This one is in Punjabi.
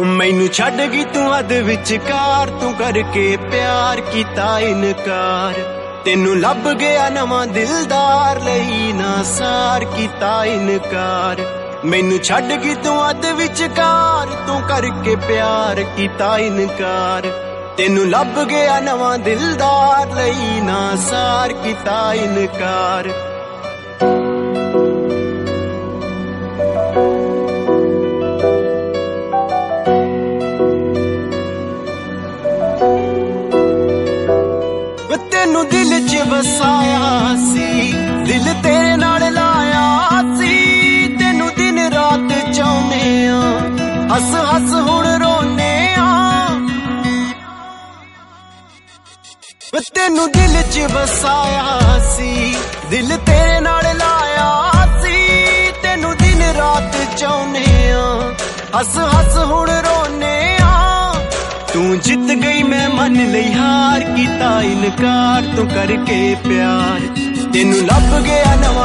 ਮੈਨੂੰ ਛੱਡ ਗਈ ਤੂੰ ਅਦ ਵਿਚਕਾਰ, ਤੂੰ ਕਰਕੇ ਪਿਆਰ ਕੀਤਾ ਇਨਕਾਰ। ਤੈਨੂੰ ਲੱਭ ਗਿਆ ਨਵਾਂ ਦਿਲਦਾਰ, ਲਈ ਨਾ ਸਾਰ ਕੀਤਾ ਇਨਕਾਰ। ਮੈਨੂੰ ਛੱਡ ਗਈ ਤੂੰ ਅਦ ਵਿਚਕਾਰ, ਤੂੰ ਕਰਕੇ ਪਿਆਰ ਕੀਤਾ ਇਨਕਾਰ। ਤੈਨੂੰ ਲੱਭ ਗਿਆ ਨਵਾਂ ਦਿਲਦਾਰ, ਲਈ ਨਾ ਸਾਰ ਕੀਤਾ ਇਨਕਾਰ। ਤੈਨੂੰ ਦਿਲ 'ਚ ਵਸਾਇਆ ਸੀ, ਦਿਲ ਤੇਰੇ ਨਾਲ ਲਾਇਆ ਸੀ। ਤੈਨੂੰ ਦਿਨ ਰਾਤ ਚਾਹੁੰਦੇ ਆ ਹੱਸ ਹੱਸ ਹੁਣ ਰੋਨੇ ਆ ਤੈਨੂੰ ਦਿਲ 'ਚ ਵਸਾਇਆ ਸੀ, ਦਿਲ ਤੇਰੇ ਨਾਲ ਲਾਇਆ ਸੀ। ਤੈਨੂੰ ਦਿਨ ਰਾਤ ਚਾਹੁੰਦੇ ਆ ਹੱਸ ਹੱਸ ਹੁਣ ਰੋਨੇ ਤੂੰ ਜਿੱਤ ਗਈ, ਮੈਂ ਮੰਨ ਲਈ ਹਾਰ ਕੀਤਾ, ਇਨਕਾਰ ਤੂੰ ਕਰਕੇ ਪਿਆਰ। ਤੈਨੂੰ ਲੱਭ ਗਿਆ ਨਵਾਂ